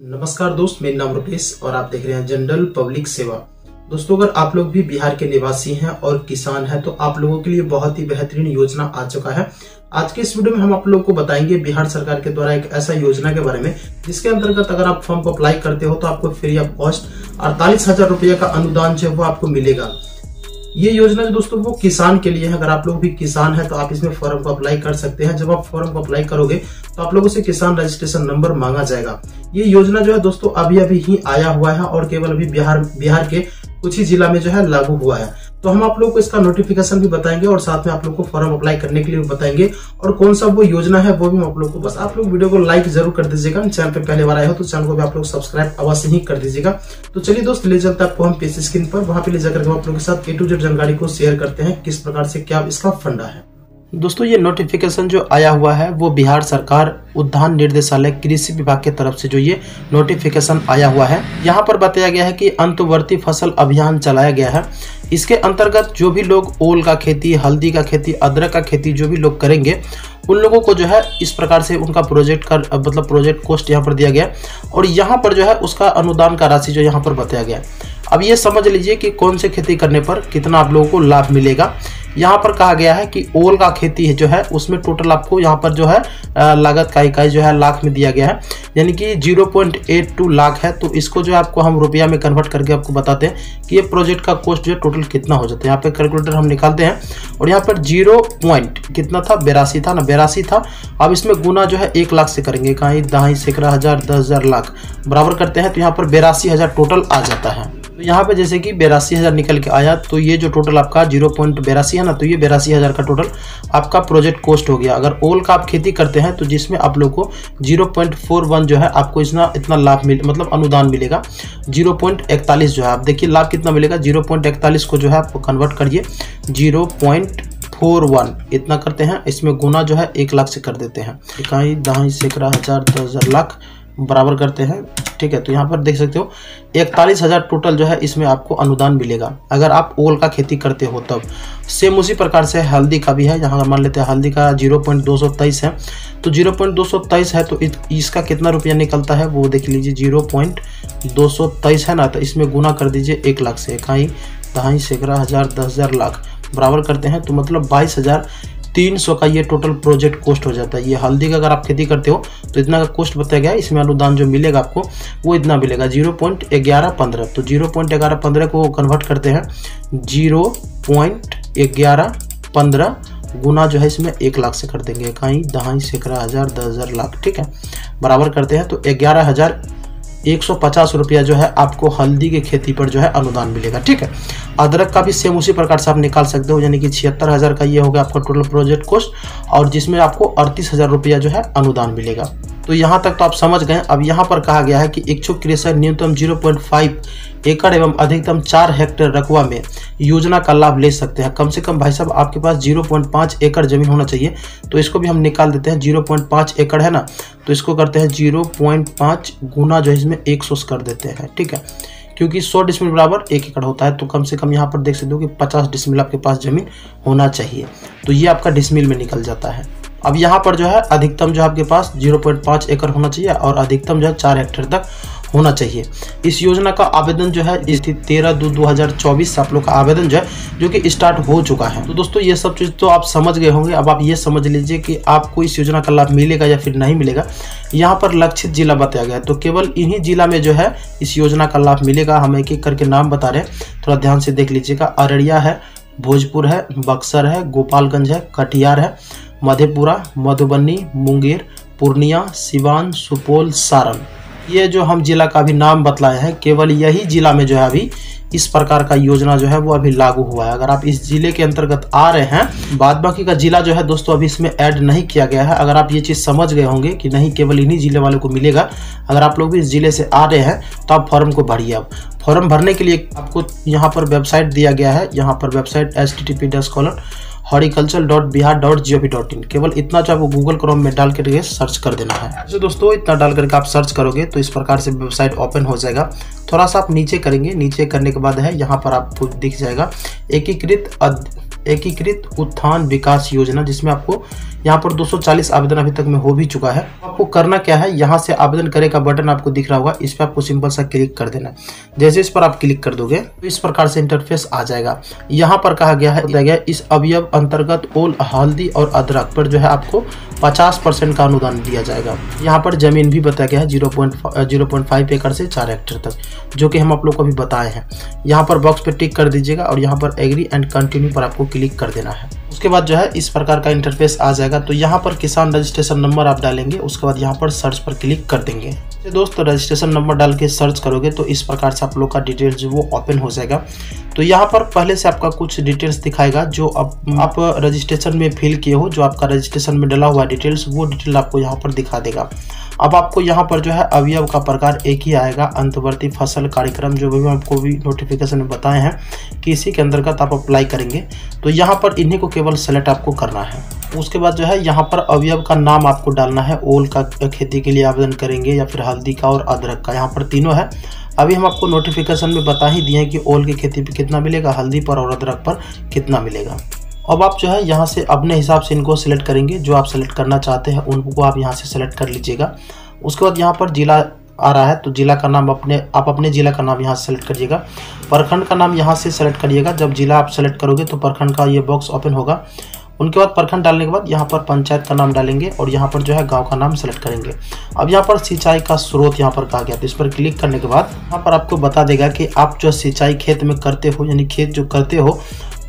नमस्कार दोस्त, मेरा नाम रुपेश और आप देख रहे हैं जनरल पब्लिक सेवा। दोस्तों, अगर आप लोग भी बिहार के निवासी हैं और किसान हैं तो आप लोगों के लिए बहुत ही बेहतरीन योजना आ चुका है। आज के इस वीडियो में हम आप लोगों को बताएँगे बिहार सरकार के द्वारा एक ऐसा योजना के बारे में, जिसके अंतर्गत अगर आप फॉर्म को अप्लाई करते हो तो आपको फ्री ऑफ़ कॉस्ट अड़तालीस हज़ार का अनुदान जो है वो आपको मिलेगा। ये योजना जो दोस्तों, वो किसान के लिए है। अगर आप लोग भी किसान है तो आप इसमें फॉर्म को अप्लाई कर सकते हैं। जब आप फॉर्म को अप्लाई करोगे तो आप लोगों से किसान रजिस्ट्रेशन नंबर मांगा जाएगा। ये योजना जो है दोस्तों अभी अभी ही आया हुआ है और केवल अभी बिहार बिहार के कुछ ही जिला में जो है लागू हुआ है। तो हम आप लोग को इसका नोटिफिकेशन भी बताएँगे और साथ में आप लोग को फॉर्म अप्लाई करने के लिए भी बताएँगे और कौन सा वो योजना है वो भी हम आप लोग को बस आप लोग वीडियो को लाइक ज़रूर कर दीजिएगा। चैनल पे पहले बार आए हो तो चैनल को भी आप लोग सब्सक्राइब अवश्य ही कर दीजिएगा। तो चलिए दोस्त, ले चलते आपको हम पेज स्क्रीन पर। वहाँ पे ले जाकर आप लोग के साथ ए टू जेड जानकारी को शेयर करते हैं, किस प्रकार से क्या इसका फंडा है। दोस्तों, ये नोटिफिकेशन जो आया हुआ है, वो बिहार सरकार उद्यान निर्देशालय कृषि विभाग की तरफ़ से जो ये नोटिफिकेशन आया हुआ है, यहाँ पर बताया गया है कि अंतवर्ती फ़सल अभियान चलाया गया है। इसके अंतर्गत जो भी लोग ओल का खेती, हल्दी का खेती, अदरक का खेती जो भी लोग करेंगे, उन लोगों को जो है इस प्रकार से उनका प्रोजेक्ट का मतलब प्रोजेक्ट कॉस्ट यहाँ पर दिया गया और यहाँ पर जो है उसका अनुदान का राशि जो यहाँ पर बताया गया अब ये समझ लीजिए कि कौन से खेती करने पर कितना आप लोगों को लाभ मिलेगा। यहाँ पर कहा गया है कि ओल का खेती है जो है, उसमें टोटल आपको यहाँ पर जो है लागत का इकाई जो है, लाख में दिया गया है। यानी कि 0.82 लाख है तो इसको जो है आपको हम रुपया में कन्वर्ट करके आपको बताते हैं कि ये प्रोजेक्ट का कॉस्ट जो है टोटल कितना हो जाता है। यहाँ पे कैलकुलेटर हम निकालते हैं और यहाँ पर ज़ीरो पॉइंट कितना था? बेरासी था ना? बेरासी था। अब इसमें गुना जो है, एक लाख से करेंगे। कहीं दहाई सैकड़ा हज़ार, दस हज़ार लाख। बराबर करते हैं तो यहाँ पर बेरासी हज़ार टोटल आ जाता है। तो यहाँ पे जैसे कि बेरासी हज़ार निकल के आया तो ये जो टोटल आपका ज़ीरो पॉइंट बेरासी है ना तो ये बेरासी हज़ार का टोटल आपका प्रोजेक्ट कॉस्ट हो गया। अगर ओल का आप खेती करते हैं तो जिसमें आप लोग को ज़ीरो पॉइंट फोर वन जो है, आपको इतना इतना लाभ मिल मतलब अनुदान मिलेगा। ज़ीरो पॉइंट इकतालीस जो है, आप देखिए लाभ कितना मिलेगा? ज़ीरो पॉइंट इकतालीस को जो है, आप कन्वर्ट करिए। ज़ीरो पॉइंट फोर वन इतना करते हैं, इसमें गुना जो है, एक लाख से कर देते हैं। इकाई दहाई सैकड़ा हज़ार, दस हज़ार, लाख। बराबर करते हैं। ठीक है तो यहाँ पर देख सकते हो, इकतालीस हज़ार टोटल जो है, इसमें आपको अनुदान मिलेगा। अगर आप ओल का खेती करते हो तब। सेम उसी प्रकार से हल्दी का भी है, यहाँ मान लेते हैं हल्दी का ज़ीरो पॉइंट दो सौ तेईस है तो ज़ीरो पॉइंट दो सौ तेईस है तो इसका कितना रुपया निकलता है, वो देख लीजिए ज़ीरो पॉइंट दो सौ तेईस है ना तो इसमें गुना कर दीजिए एक लाख से। इकाई दहाई सैकड़ा हज़ार, दस हज़ार लाख। बराबर करते हैं तो मतलब बाईस हज़ार तीन सौ का ये टोटल प्रोजेक्ट कॉस्ट हो जाता है। ये हल्दी का अगर आप खेती करते हो तो इतना का कॉस्ट बताया गया इसमें अनुदान जो मिलेगा आपको, वो इतना मिलेगा, ज़ीरो पॉइंट ग्यारह पंद्रह। तो ज़ीरो पॉइंट ग्यारह पंद्रह को कन्वर्ट करते हैं। ज़ीरो पॉइंट ग्यारह पंद्रह गुना जो है इसमें एक लाख से कर देंगे। इकाई दहाई सैकड़ा हज़ार, दस हज़ार लाख, ठीक है? बराबर करते हैं तो ग्यारह हज़ार एक सौ पचास रुपया जो है आपको हल्दी की खेती पर जो है अनुदान मिलेगा, ठीक है? अदरक का भी सेम उसी प्रकार से आप निकाल सकते हो, यानी कि छिहत्तर हज़ार का ये होगा आपका टोटल प्रोजेक्ट कॉस्ट और जिसमें आपको अड़तीस हज़ार रुपया जो है अनुदान मिलेगा। तो यहाँ तक तो आप समझ गए। अब यहाँ पर कहा गया है कि इच्छुक कृषक न्यूनतम 0.5 एकड़ एवं अधिकतम चार हेक्टेयर रकबा में योजना का लाभ ले सकते हैं। कम से कम भाई साहब, आपके पास 0.5 एकड़ ज़मीन होना चाहिए। तो इसको भी हम निकाल देते हैं। 0.5 एकड़ है ना? तो इसको करते हैं 0.5 गुना जो है इसमें एक कर देते हैं। ठीक है? क्योंकि 100 डिसमिल बराबर एक एकड़ होता है तो कम से कम यहाँ पर देख सकते हो कि 50 डिसमिल आपके पास ज़मीन होना चाहिए। तो ये आपका डिसमिल में निकल जाता है। अब यहाँ पर जो है अधिकतम जो आपके पास 0.5 एकड़ होना चाहिए और अधिकतम जो है चार हेक्टेयर तक होना चाहिए। इस योजना का आवेदन जो है इस तेरह दो दो हज़ार चौबीस से आप लोग का आवेदन जो है, जो कि स्टार्ट हो चुका है। तो दोस्तों, ये सब चीज़ तो आप समझ गए होंगे। अब आप ये समझ लीजिए कि आपको इस योजना का लाभ मिलेगा या फिर नहीं मिलेगा। यहाँ पर लक्षित जिला बताया गया तो केवल इन्हीं जिला में जो है इस योजना का लाभ मिलेगा। हम एक एक करके नाम बता रहे हैं। थोड़ा ध्यान से देख लीजिएगा। अररिया है, भोजपुर है, बक्सर है, गोपालगंज है, कटिहार है। मधेपुरा, मधुबनी, मुंगेर, पूर्णिया, सिवान, सुपौल, सारण। ये जो हम जिला का भी नाम बतलाए हैं, केवल यही जिला में जो है अभी इस प्रकार का योजना जो है वो अभी लागू हुआ है। अगर आप इस ज़िले के अंतर्गत आ रहे हैं, बाद बाकी का जिला जो है दोस्तों अभी इसमें ऐड नहीं किया गया है। अगर आप ये चीज़ समझ गए होंगे कि नहीं, केवल इन्हीं ज़िले वालों को मिलेगा। अगर आप लोग भी इस ज़िले से आ रहे हैं तो आप फॉर्म को भरिए अब। फॉर्म भरने के लिए आपको यहाँ पर वेबसाइट दिया गया है। यहाँ पर website H T T P does horticulture dot Bihar dot G O V dot in केवल इतना जो आपको गूगल क्रोम में डाल करके सर्च कर देना है। तो दोस्तों, इतना डाल करके आप सर्च करोगे तो इस प्रकार से वेबसाइट ओपन हो जाएगा। थोड़ा सा आप नीचे करेंगे, नीचे करने के बाद है, यहाँ पर आपको दिख जाएगा, एकीकृत एकीकृत उत्थान विकास योजना, जिसमें आपको यहाँ पर 240 आवेदन अभी तक में हो भी चुका है। आपको करना क्या है? यहाँ से आवेदन करे का बटन आपको दिख रहा होगा। इस पर आपको सिंपल सा क्लिक कर देना जैसे इस पर आप क्लिक कर दोगे तो इस प्रकार से इंटरफेस आ जाएगा। यहाँ पर कहा गया है गया इस अवयव अंतर्गत ओल, हल्दी और अदरक पर जो है आपको 50 परसेंट का अनुदान दिया जाएगा। यहाँ पर ज़मीन भी बताया गया है, zero point zero point five एकड़ से चार हेक्टेयर तक, जो कि हम आप लोग को अभी बताए हैं। यहाँ पर बॉक्स पर टिक कर दीजिएगा और यहाँ पर एग्री एंड कंटिन्यू पर आपको क्लिक कर देना है। उसके बाद जो है इस प्रकार का इंटरफेस आ जाएगा। तो यहाँ पर किसान रजिस्ट्रेशन नंबर आप डालेंगे, उसके बाद यहाँ पर सर्च पर क्लिक कर देंगे। दोस्तों रजिस्ट्रेशन नंबर डाल के सर्च करोगे तो इस प्रकार से आप लोग का डिटेल्स जो वो ओपन हो जाएगा। तो यहाँ पर पहले से आपका कुछ डिटेल्स दिखाएगा जो अब आप रजिस्ट्रेशन में फिल किए हो, जो आपका रजिस्ट्रेशन में डला हुआ डिटेल्स वो डिटेल आपको यहाँ पर दिखा देगा। अब आपको यहाँ पर जो है अवयव का प्रकार एक ही आएगा, अंतवर्ती फ़सल कार्यक्रम जो भी आपको भी नोटिफिकेशन में बताए हैं कि इसी के अंतर्गत आप अप्लाई करेंगे। तो यहाँ पर इन्हीं को केवल सेलेक्ट आपको करना है। उसके बाद जो है यहाँ पर अवयव का नाम आपको डालना है, ओल का खेती के लिए आवेदन करेंगे या फिर हल्दी का और अदरक का। यहाँ पर तीनों है। अभी हम आपको नोटिफिकेशन में बता ही दिए हैं कि ओल की खेती पर कितना मिलेगा, हल्दी पर और अदरक पर कितना मिलेगा। अब आप जो है यहाँ से अपने हिसाब से इनको सिलेक्ट करेंगे। जो आप सेलेक्ट करना चाहते हैं, उनको आप यहाँ से सेलेक्ट कर लीजिएगा। उसके बाद यहाँ पर जिला आ रहा है तो जिला का नाम अपने, आप अपने जिला का नाम यहाँ से सेलेक्ट करिएगा। प्रखंड का नाम यहाँ से सेलेक्ट करिएगा। जब जिला आप सेलेक्ट करोगे तो प्रखंड का ये बॉक्स ओपन होगा। उनके बाद प्रखंड डालने के बाद यहाँ पर पंचायत का नाम डालेंगे और यहाँ पर जो है गाँव का नाम सेलेक्ट करेंगे। अब यहाँ पर सिंचाई का स्रोत यहाँ पर कहा गया तो इस पर क्लिक करने के बाद यहाँ पर आपको बता देगा कि आप जो सिंचाई खेत में करते हो, यानी खेत जो करते हो,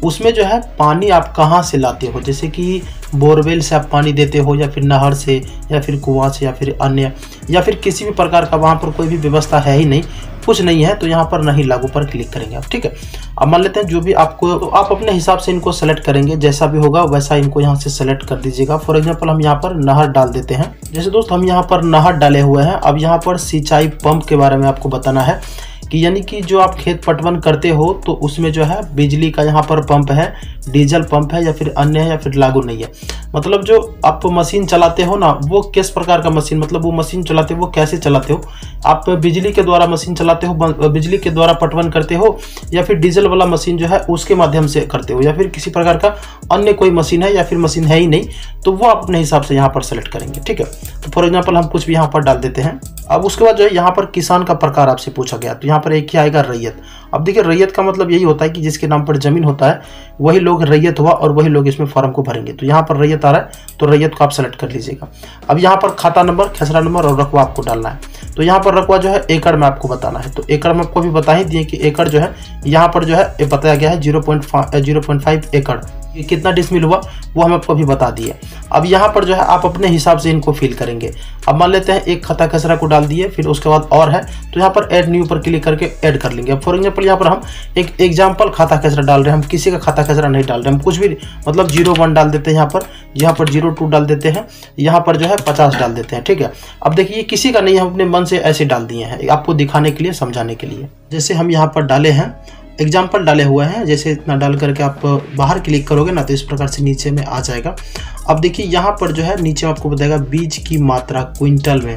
उसमें जो है पानी आप कहाँ से लाते हो? जैसे कि बोरवेल से आप पानी देते हो या फिर नहर से या फिर कुआँ से या फिर अन्य या फिर किसी भी प्रकार का वहाँ पर कोई भी व्यवस्था है ही नहीं। कुछ नहीं है तो यहाँ पर नहीं लागू पर क्लिक करेंगे आप, ठीक है? अब मान लेते हैं जो भी आपको तो आप अपने हिसाब से इनको सेलेक्ट करेंगे, जैसा भी होगा वैसा इनको यहाँ से सेलेक्ट कर दीजिएगा। फॉर एग्ज़ाम्पल हम यहाँ पर नहर डाल देते हैं। जैसे दोस्त, हम यहाँ पर नहर डाले हुए हैं। अब यहाँ पर सिंचाई पंप के बारे में आपको बताना है। कि यानी कि जो आप खेत पटवन करते हो तो उसमें जो है बिजली का यहाँ पर पंप है, डीजल पंप है या फिर अन्य है या फिर लागू नहीं है। मतलब जो आप मशीन चलाते हो ना, वो किस प्रकार का मशीन मतलब वो मशीन चलाते हो, वो कैसे चलाते हो? आप बिजली के द्वारा मशीन चलाते हो बिजली के द्वारा पटवन करते हो, या फिर डीजल वाला मशीन जो है उसके माध्यम से करते हो, या फिर किसी प्रकार का अन्य कोई मशीन है या फिर मशीन है ही नहीं तो वो अपने हिसाब से यहाँ पर सेलेक्ट करेंगे, ठीक है? तो फॉर एग्ज़ाम्पल हम कुछ भी यहाँ पर डाल देते हैं। अब उसके बाद जो है यहाँ पर किसान का प्रकार आपसे पूछा गया। तो यहाँ पर एक ही आएगा रैयत। अब देखिए, रैयत का मतलब यही होता है कि जिसके नाम पर ज़मीन होता है, वही लोग रैयत हुआ और वही लोग इसमें फॉर्म को भरेंगे। तो यहाँ पर रैयत आ रहा है तो रैयत को आप सेलेक्ट कर लीजिएगा। अब यहाँ पर खाता नंबर, खेसरा नंबर और रकवा आपको डालना है। तो यहाँ पर रकवा जो है, एकड़ में आपको बताना है। तो एकड़ में आपको भी बता ही दिए कि एकड़ जो है, यहाँ पर जो है बताया गया है, zero point zero point five एकड़। कितना डिसमिल हुआ, वो हम आपको अभी बता दिए। अब यहाँ पर जो है, आप अपने हिसाब से इनको फिल करेंगे। अब मान लेते हैं, एक खता खसरा को डाल दिए, फिर उसके बाद और है तो यहाँ पर ऐड न्यू पर क्लिक करके ऐड कर लेंगे। अब फॉर एग्ज़ाम्पल यहाँ पर हम एक एग्ज़ाम्पल खाता खसरा डाल रहे हैं। हम किसी का खाता खसरा नहीं डाल रहे, हम कुछ भी मतलब ज़ीरो वन डाल देते हैं यहाँ पर यहाँ पर ज़ीरो टू डाल देते हैं, यहाँ पर जो है पचास डाल देते हैं, ठीक है? अब देखिए किसी का नहीं, हम अपने मन से ऐसे डाल दिए हैं, आपको दिखाने के लिए, समझाने के लिए। जैसे हम यहाँ पर डाले हैं एग्ज़ाम्पल डाले हुए हैं जैसे इतना डाल करके आप बाहर क्लिक करोगे ना तो इस प्रकार से नीचे में आ जाएगा। अब देखिए यहाँ पर जो है नीचे आपको बताएगा बीज की मात्रा क्विंटल में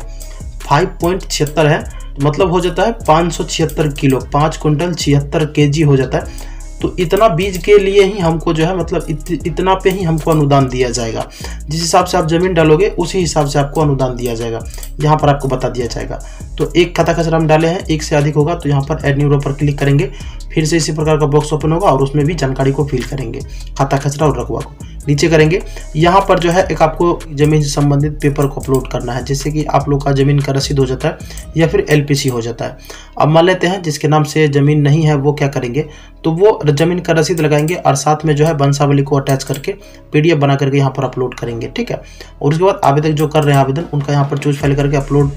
फाइव पॉइंट छिहत्तर है मतलब हो जाता है पाँच सौ छिहत्तर किलो पाँच क्विंटल छिहत्तर के जी हो जाता है। तो इतना बीज के लिए ही हमको जो है मतलब इत, इतना पे ही हमको अनुदान दिया जाएगा। जिस हिसाब से आप ज़मीन डालोगे उसी हिसाब से आपको अनुदान दिया जाएगा। यहाँ पर आपको बता दिया जाएगा। तो एक खाता खसरा हम डाले हैं एक से अधिक होगा तो यहाँ पर एड न्यूरो पर क्लिक करेंगे। फिर से इसी प्रकार का बॉक्स ओपन होगा और उसमें भी जानकारी को फिल करेंगे। खाता खसरा और रकबा को। नीचे करेंगे। यहाँ पर जो है एक आपको ज़मीन से संबंधित पेपर को अपलोड करना है जैसे कि आप लोग का ज़मीन का रसीद हो जाता है या फिर एलपीसी हो जाता है। अब मान लेते हैं, जिसके नाम से ज़मीन नहीं है, वो क्या करेंगे? तो वो ज़मीन का रसीद लगाएँगे और साथ में जो है बंसावली को अटैच करके पीडीएफ बना करके यहाँ पर अपलोड करेंगे, ठीक है? और उसके बाद आवेदक जो कर रहे हैं आवेदन, उनका यहाँ पर चूज़ फ़ाइल करके अपलोड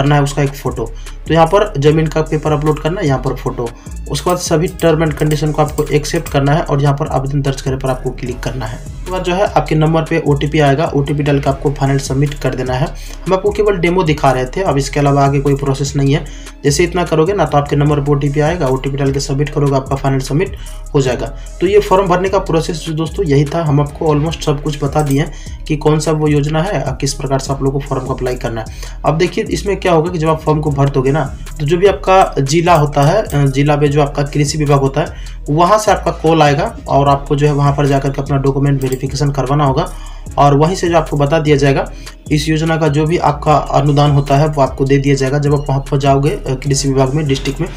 करना है उसका एक फ़ोटो। तो यहाँ पर ज़मीन का पेपर अपलोड करना है यहाँ पर फ़ोटो। उसके बाद सभी टर्म एंड कंडीशन को आपको एक्सेप्ट करना है और यहाँ पर आवेदन दर्ज करने पर आपको क्लिक करना है। उसके बाद जो है आपके नंबर पे ओटीपी आएगा। ओटीपी डाल के आपको फाइनल सबमिट कर देना है। हम आपको केवल डेमो दिखा रहे थे। अब इसके अलावा आगे कोई प्रोसेस नहीं है। जैसे इतना करोगे ना तो आपके नंबर पर ओ आएगा। ओ डाल के सबमिट करोगे, आपका फाइनल सबमिट हो जाएगा। तो ये फॉर्म भरने का प्रोसेस जो दोस्तों यही था। हम आपको ऑलमोस्ट सब कुछ बता दिए कि कौन सा वो योजना है किस प्रकार से आप लोग को फॉर्म को अप्लाई करना है। अब देखिए, इसमें क्या होगा कि जब आप फॉर्म को भर दोगे ना तो जो भी आपका जिला होता है जिला में जो आपका कृषि विभाग होता है, वहाँ से आपका कॉल आएगा और आपको जो है वहाँ पर जाकर के अपना डॉक्यूमेंट वेरीफाई वेरिफिकेशन करवाना होगा। और वहीं से जो आपको बता दिया जाएगा, इस योजना का जो भी आपका अनुदान होता है, वो आपको दे दिया जाएगा जब आप वहाँ पर जाओगे कृषि विभाग में, डिस्ट्रिक्ट में।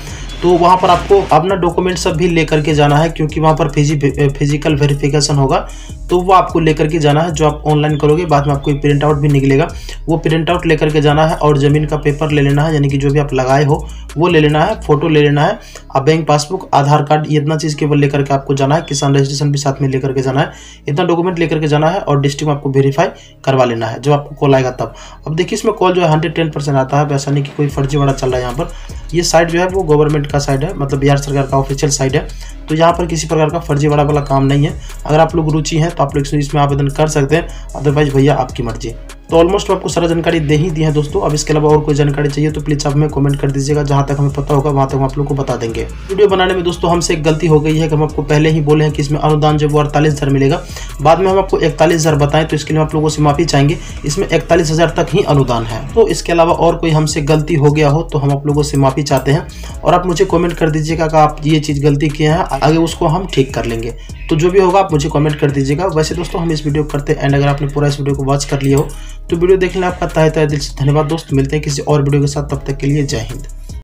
तो वहाँ पर आपको अपना डॉक्यूमेंट सब भी लेकर के जाना है, क्योंकि वहाँ पर फिजी फ़िज़िकल वेरिफिकेशन होगा तो वो आपको लेकर के जाना है, जो आप ऑनलाइन करोगे, बाद में आपको प्रिंट आउट भी निकलेगा। वो प्रिंट आउट लेकर के जाना है और ज़मीन का पेपर ले लेना है, यानी कि जो भी आप लगाए हो, वो ले लेना है, फ़ोटो ले लेना है, आप बैंक पासबुक, आधार कार्ड इतना चीज़ केवल लेकर के आपको जाना है, किसान रजिस्ट्रेशन भी साथ में लेकर के जाना है। इतना डॉक्यूमेंट लेकर के जाना है और डिस्ट्रिक्ट में आपको वेरीफाई करवा लेना है, जब आपको कॉल आएगा तब। अब देखिए, इसमें कॉल जो है हंड्रेड टेन परसेंट आता है वैसा नहीं कि कोई फर्जी वाला चल रहा है यहाँ पर। ये साइट जो है, वो गवर्नमेंट का साइड है मतलब बिहार सरकार का ऑफिशियल साइट है। तो यहाँ पर किसी प्रकार का फर्जी वाला काम नहीं है। अगर आप लोग रुचि हैं तो आप लोग इसमें आवेदन कर सकते हैं। अदरवाइज़ भैया, आपकी मर्ज़ी। तो ऑलमोस्ट आपको सारा जानकारी दे ही दी है दोस्तों। अब इसके अलावा और कोई जानकारी चाहिए तो प्लीज़ आप हमें कमेंट कर दीजिएगा। जहाँ तक हमें पता होगा, वहाँ तक हम आप लोग को बता देंगे। वीडियो बनाने में दोस्तों हमसे एक गलती हो गई है कि हम आपको पहले ही बोले हैं कि इसमें अनुदान जो वो अड़तालीस हज़ार मिलेगा। बाद में हम आपको इकतालीस हज़ार बताएँ तो इसके लिए आप लोगों से माफ़ी चाहेंगे। इसमें इकतालीस हज़ार तक ही अनुदान है। तो इसके अलावा और कोई हमसे गलती हो गया हो तो हम आप लोगों से माफ़ी चाहते हैं। और आप मुझे कॉमेंट कर दीजिएगा कि आप ये चीज़ गलती किए हैं, आगे उसको हम ठीक कर लेंगे। तो जो भी होगा आप मुझे कमेंट कर दीजिएगा। वैसे दोस्तों हम इस वीडियो करते हैं एंड अगर आपने पूरा इस वीडियो को वॉच कर लिया हो तो वीडियो देखने आपका तय तय दिल से धन्यवाद दोस्त। मिलते हैं किसी और वीडियो के साथ। तब तक के लिए जय हिंद।